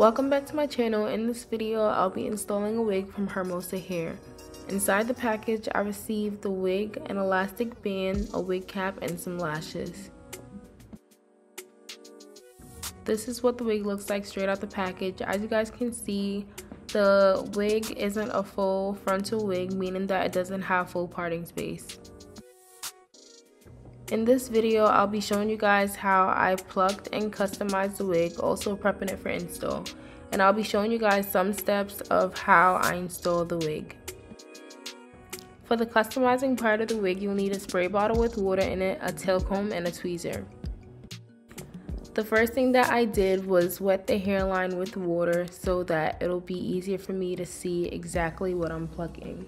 Welcome back to my channel. In this video, I'll be installing a wig from Hermosa Hair. Inside the package, I received the wig, an elastic band, a wig cap, and some lashes. This is what the wig looks like straight out the package. As you guys can see, the wig isn't a full frontal wig, meaning that it doesn't have full parting space. In this video, I'll be showing you guys how I plucked and customized the wig, also prepping it for install. And I'll be showing you guys some steps of how I install the wig. For the customizing part of the wig, you'll need a spray bottle with water in it, a tail comb, and a tweezer. The first thing that I did was wet the hairline with water so that it'll be easier for me to see exactly what I'm plucking.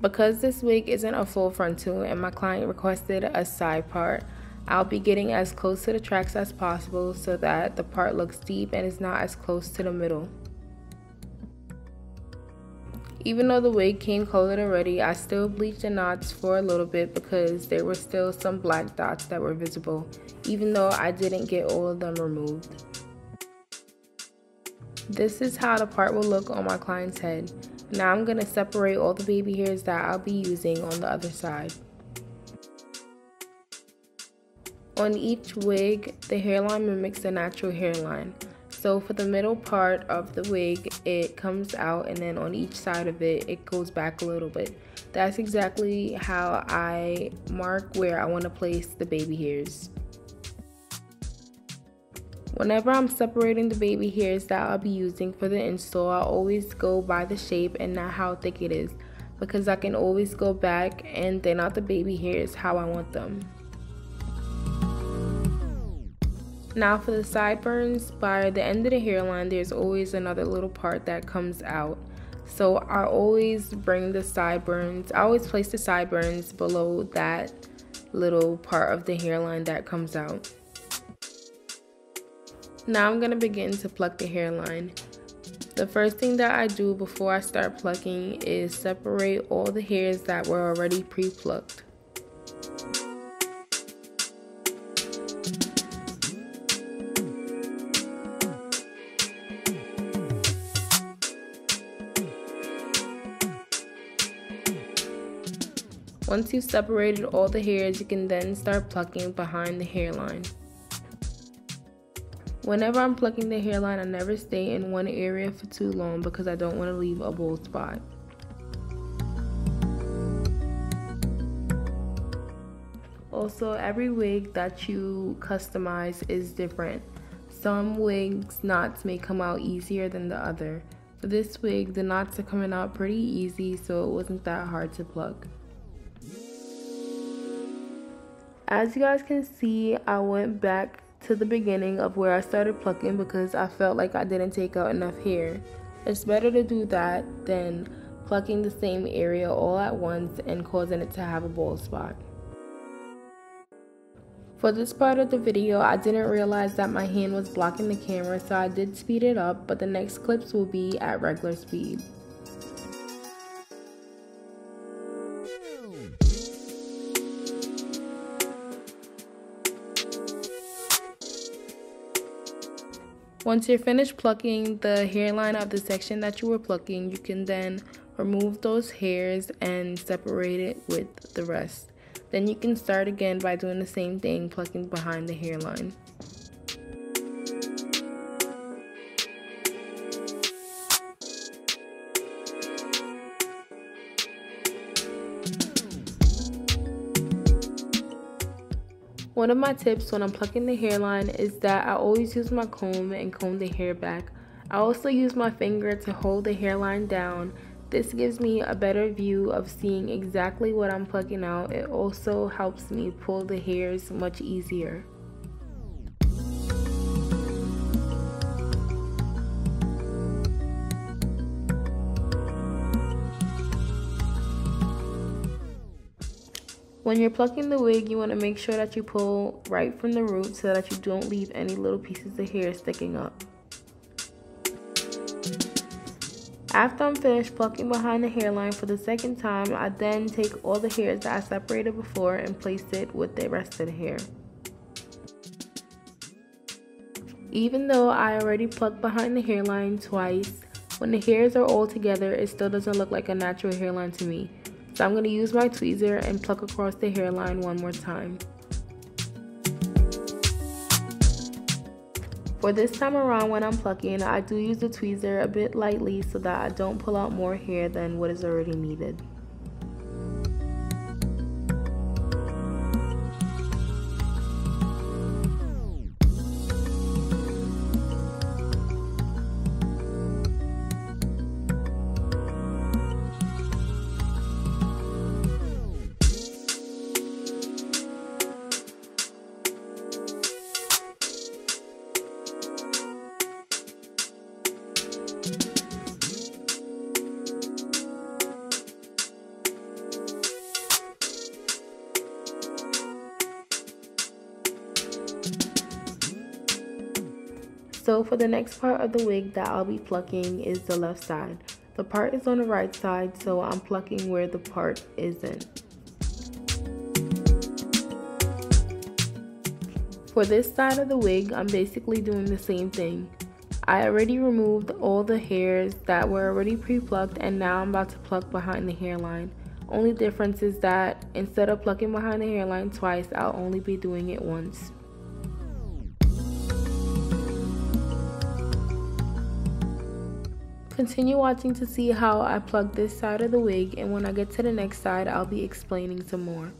Because this wig isn't a full frontal and my client requested a side part, I'll be getting as close to the tracks as possible so that the part looks deep and is not as close to the middle. Even though the wig came colored already, I still bleached the knots for a little bit because there were still some black dots that were visible, even though I didn't get all of them removed. This is how the part will look on my client's head. Now I'm going to separate all the baby hairs that I'll be using on the other side. On each wig, the hairline mimics the natural hairline. So for the middle part of the wig, it comes out and then on each side of it, it goes back a little bit. That's exactly how I mark where I want to place the baby hairs. Whenever I'm separating the baby hairs that I'll be using for the install, I always go by the shape and not how thick it is because I can always go back and thin out the baby hairs how I want them. Now for the sideburns, by the end of the hairline there's always another little part that comes out. So I always bring the sideburns, I always place the sideburns below that little part of the hairline that comes out. Now I'm going to begin to pluck the hairline. The first thing that I do before I start plucking is separate all the hairs that were already pre-plucked. Once you've separated all the hairs, you can then start plucking behind the hairline. Whenever I'm plucking the hairline, I never stay in one area for too long because I don't want to leave a bald spot. Also, every wig that you customize is different. Some wigs knots may come out easier than the other. For this wig, the knots are coming out pretty easy, so it wasn't that hard to pluck. As you guys can see, I went back to the beginning of where I started plucking because I felt like I didn't take out enough hair. It's better to do that than plucking the same area all at once and causing it to have a bald spot. For this part of the video, I didn't realize that my hand was blocking the camera so I did speed it up, but the next clips will be at regular speed. Once you're finished plucking the hairline of the section that you were plucking, you can then remove those hairs and separate it with the rest. Then you can start again by doing the same thing, plucking behind the hairline. One of my tips when I'm plucking the hairline is that I always use my comb and comb the hair back. I also use my finger to hold the hairline down. This gives me a better view of seeing exactly what I'm plucking out. It also helps me pull the hairs much easier. When you're plucking the wig, you want to make sure that you pull right from the root so that you don't leave any little pieces of hair sticking up. After I'm finished plucking behind the hairline for the second time, I then take all the hairs that I separated before and place it with the rest of the hair. Even though I already plucked behind the hairline twice, when the hairs are all together, it still doesn't look like a natural hairline to me. So I'm going to use my tweezer and pluck across the hairline one more time. For this time around when I'm plucking, I do use the tweezer a bit lightly so that I don't pull out more hair than what is already needed. So for the next part of the wig that I'll be plucking is the left side. The part is on the right side, so I'm plucking where the part isn't. For this side of the wig, I'm basically doing the same thing. I already removed all the hairs that were already pre-plucked and now I'm about to pluck behind the hairline. Only difference is that instead of plucking behind the hairline twice, I'll only be doing it once. Continue watching to see how I plug this side of the wig and when I get to the next side I'll be explaining some more.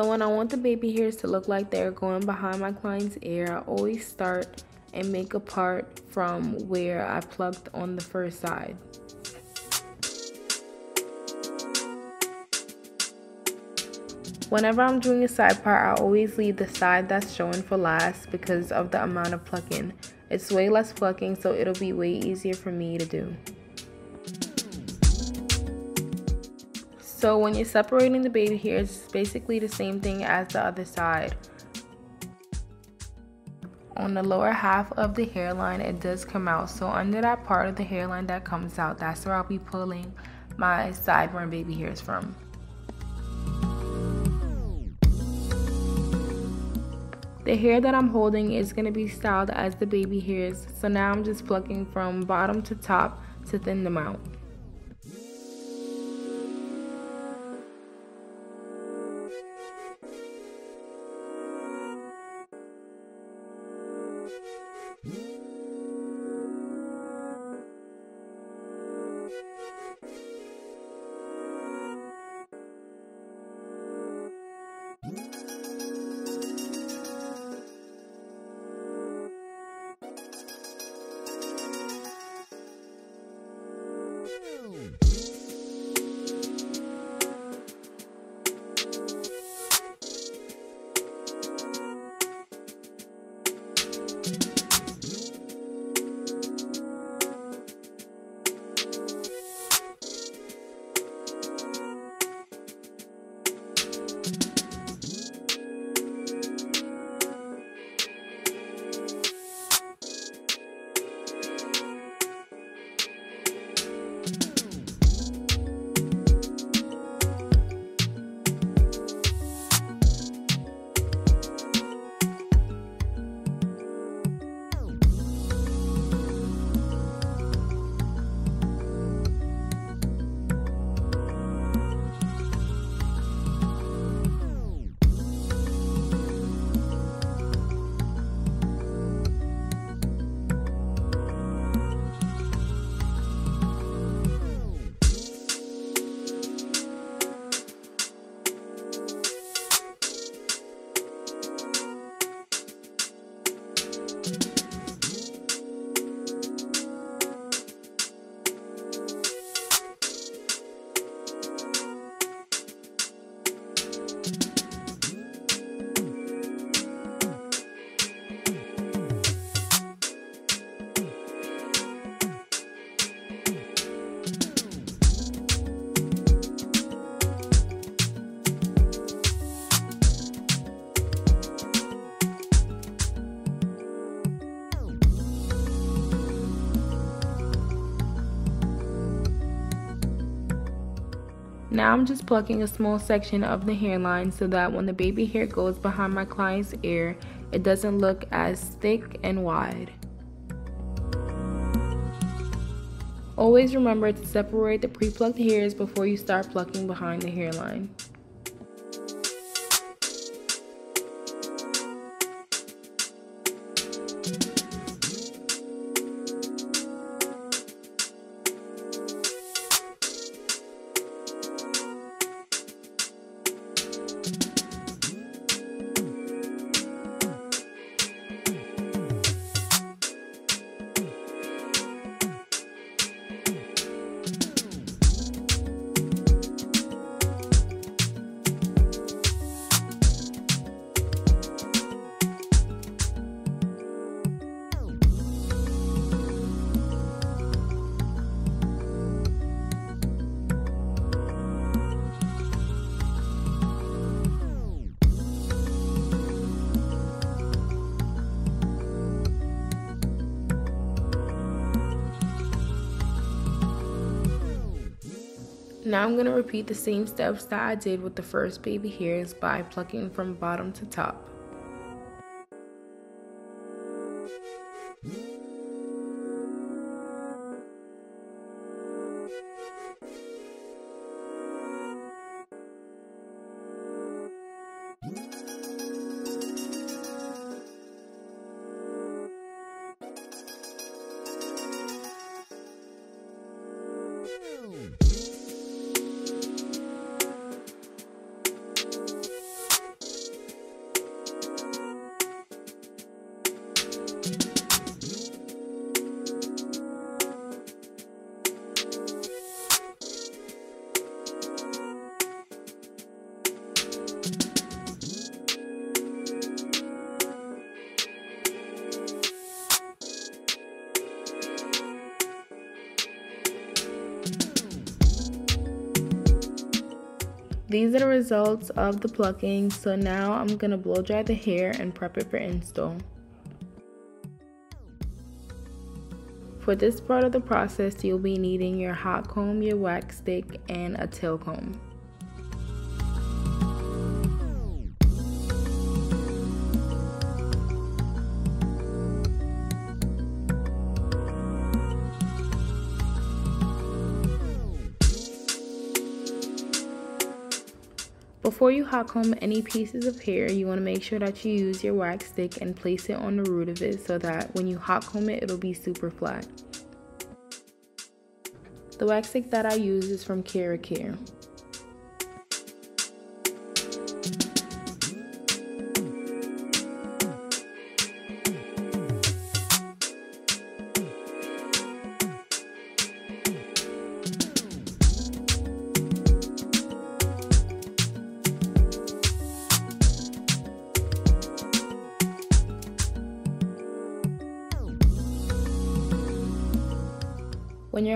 So when I want the baby hairs to look like they're going behind my client's ear, I always start and make a part from where I plucked on the first side. Whenever I'm doing a side part, I always leave the side that's showing for last because of the amount of plucking. It's way less plucking, so it'll be way easier for me to do. So when you're separating the baby hairs, it's basically the same thing as the other side. On the lower half of the hairline, it does come out. So under that part of the hairline that comes out, that's where I'll be pulling my sideburn baby hairs from. The hair that I'm holding is going to be styled as the baby hairs, so now I'm just plucking from bottom to top to thin them out. Now I'm just plucking a small section of the hairline so that when the baby hair goes behind my client's ear, it doesn't look as thick and wide. Always remember to separate the pre-plucked hairs before you start plucking behind the hairline. Now I'm going to repeat the same steps that I did with the first baby hairs by plucking from bottom to top. These are the results of the plucking. So now I'm going to blow dry the hair and prep it for install. For this part of the process, you'll be needing your hot comb, your wax stick, and a tail comb. Before you hot comb any pieces of hair, you want to make sure that you use your wax stick and place it on the root of it so that when you hot comb it, it'll be super flat. The wax stick that I use is from Cara Care.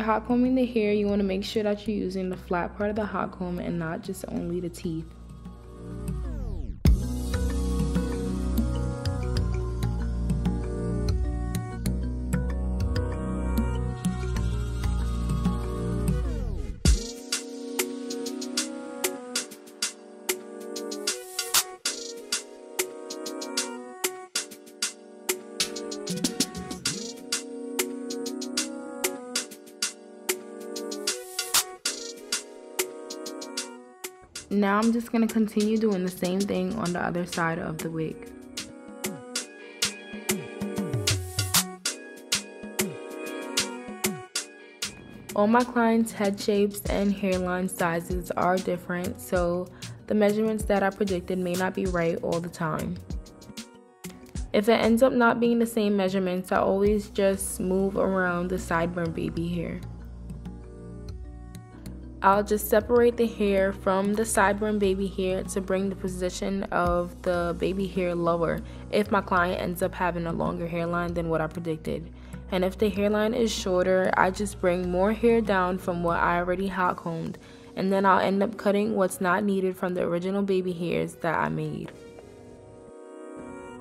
Hot combing the hair, you want to make sure that you're using the flat part of the hot comb and not just only the teeth. Now I'm just going to continue doing the same thing on the other side of the wig. All my clients' head shapes and hairline sizes are different, so the measurements that I predicted may not be right all the time. If it ends up not being the same measurements, I always just move around the sideburn baby hair. I'll just separate the hair from the sideburn baby hair to bring the position of the baby hair lower if my client ends up having a longer hairline than what I predicted. And if the hairline is shorter, I just bring more hair down from what I already hot combed and then I'll end up cutting what's not needed from the original baby hairs that I made.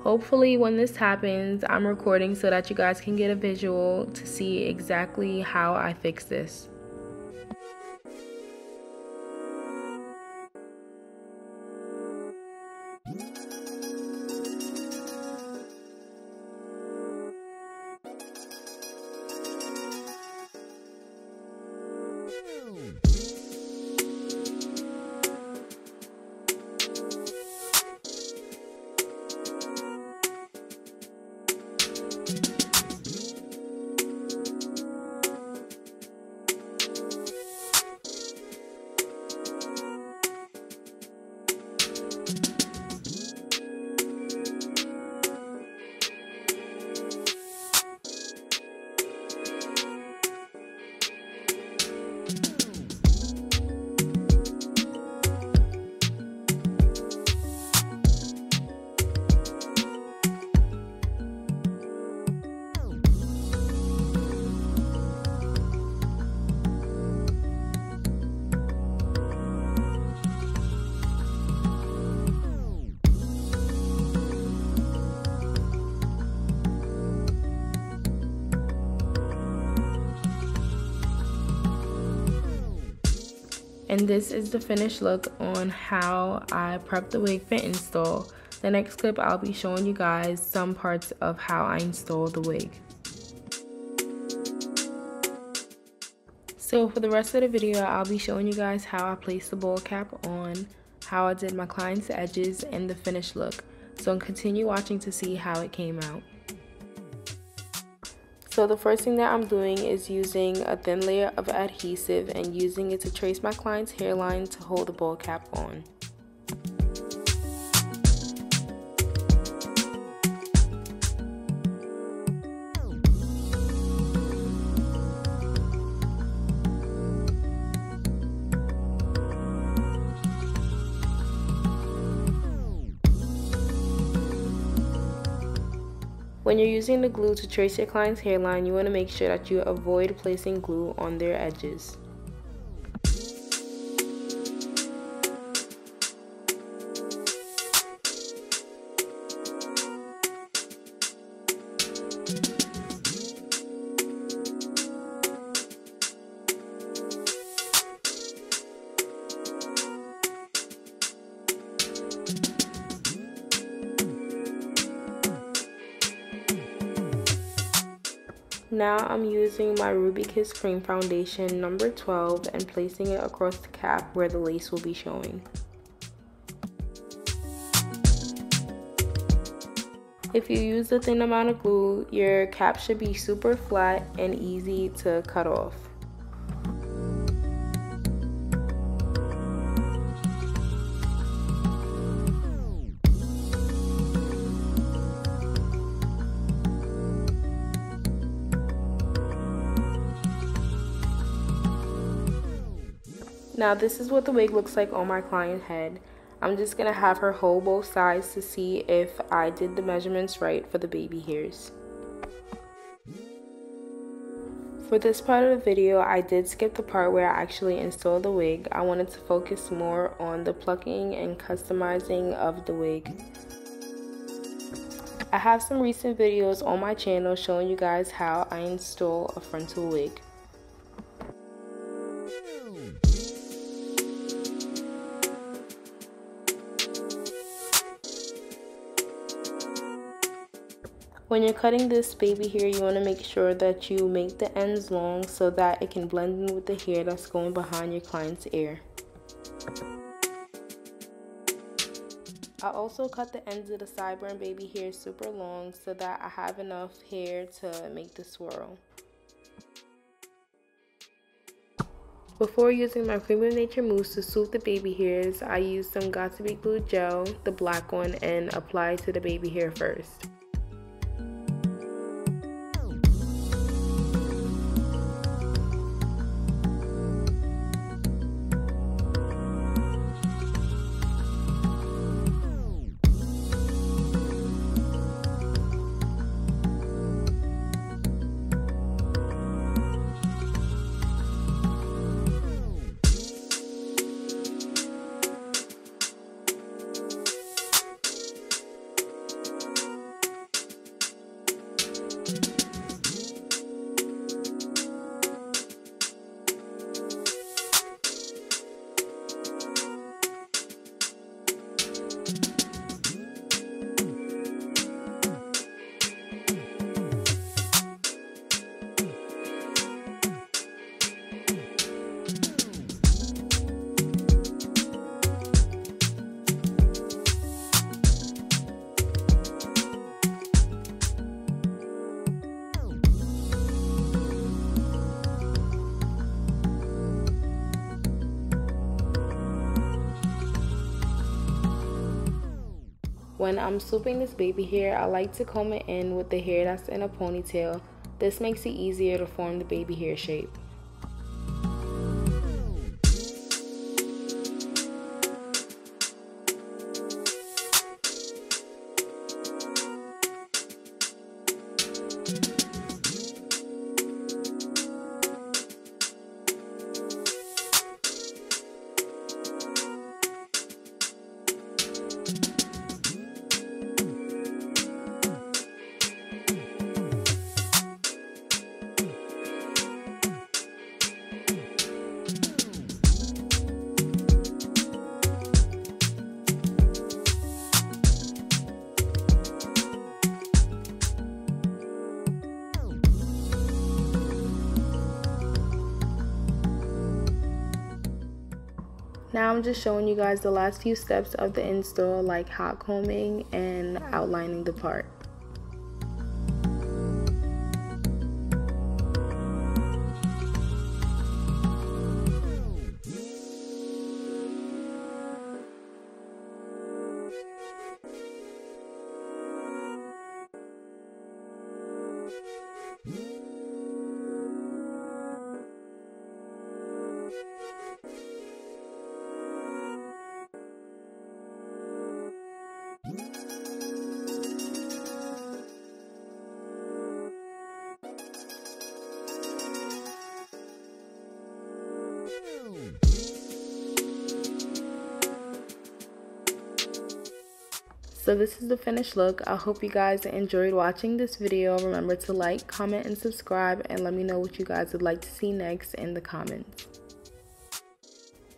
Hopefully when this happens, I'm recording so that you guys can get a visual to see exactly how I fix this. And this is the finished look on how I prep the wig for install. The next clip I'll be showing you guys some parts of how I install the wig. So for the rest of the video, I'll be showing you guys how I place the bald cap on, how I did my client's edges, and the finished look. So continue watching to see how it came out. So the first thing that I'm doing is using a thin layer of adhesive and using it to trace my client's hairline to hold the bald cap on. When you're using the glue to trace your client's hairline, you want to make sure that you avoid placing glue on their edges. now I'm using my Ruby Kiss Cream Foundation number 12 and placing it across the cap where the lace will be showing. If you use a thin amount of glue, your cap should be super flat and easy to cut off. Now this is what the wig looks like on my client head. I'm just going to have her hold both sides to see if I did the measurements right for the baby hairs. For this part of the video, I did skip the part where I actually installed the wig. I wanted to focus more on the plucking and customizing of the wig. I have some recent videos on my channel showing you guys how I install a frontal wig. When you're cutting this baby hair, you want to make sure that you make the ends long so that it can blend in with the hair that's going behind your client's ear. I also cut the ends of the sideburn baby hair super long so that I have enough hair to make the swirl. Before using my Premium Nature Mousse to soothe the baby hairs, I used some Got2b Glue Gel, the black one, and applied to the baby hair first. When I'm swooping this baby hair, I like to comb it in with the hair that's in a ponytail. This makes it easier to form the baby hair shape. Now I'm just showing you guys the last few steps of the install like hot combing and outlining the part. So this is the finished look. I hope you guys enjoyed watching this video. Remember to like, comment, and subscribe and let me know what you guys would like to see next in the comments.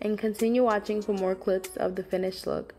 And continue watching for more clips of the finished look.